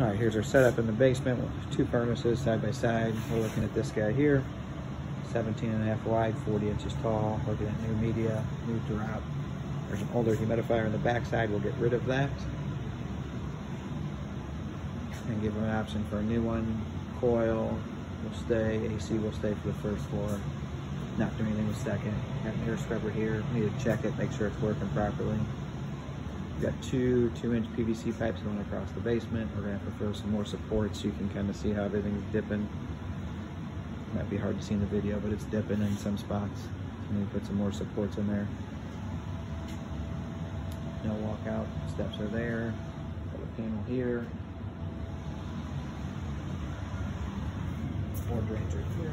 All right, here's our setup in the basement with two furnaces side by side. We're looking at this guy here, 17 and a half wide, 40 inches tall. Looking at new media, new drop. There's an older humidifier in the backside. We'll get rid of that and give them an option for a new one. Coil will stay, AC will stay for the first floor. Not doing anything with second. Have an air scrubber here. Need to check it, make sure it's working properly. We've got two two-inch PVC pipes going across the basement. We're gonna have to throw some more supports so you can kind of see how everything's dipping. Might be hard to see in the video, but it's dipping in some spots. And we put some more supports in there. No walkout, steps are there. Got a panel here. Four drains here.